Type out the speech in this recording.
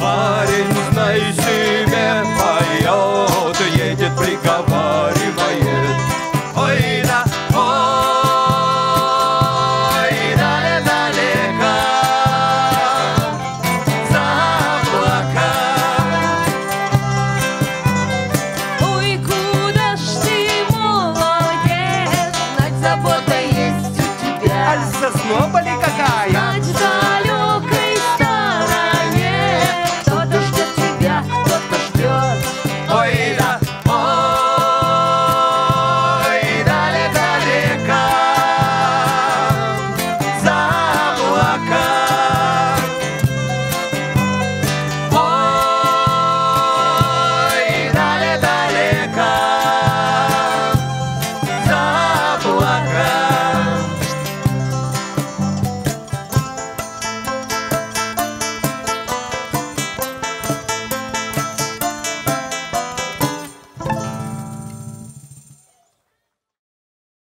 парень, знай себе, поет, едет, приговаривает. Ой, да, ой, далеко, далека, за облака. Ой, куда ж ты, молодец, над заботой есть у тебя. Аль, соснополи какая?